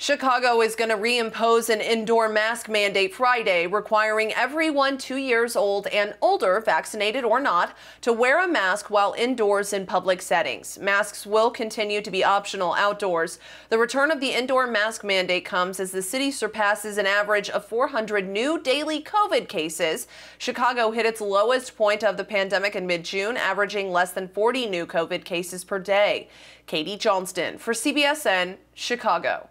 Chicago is going to reimpose an indoor mask mandate Friday, requiring everyone two years old and older, vaccinated or not, to wear a mask while indoors in public settings. Masks will continue to be optional outdoors. The return of the indoor mask mandate comes as the city surpasses an average of 400 new daily COVID cases. Chicago hit its lowest point of the pandemic in mid June, averaging less than 40 new COVID cases per day. Katie Johnston for CBSN, Chicago.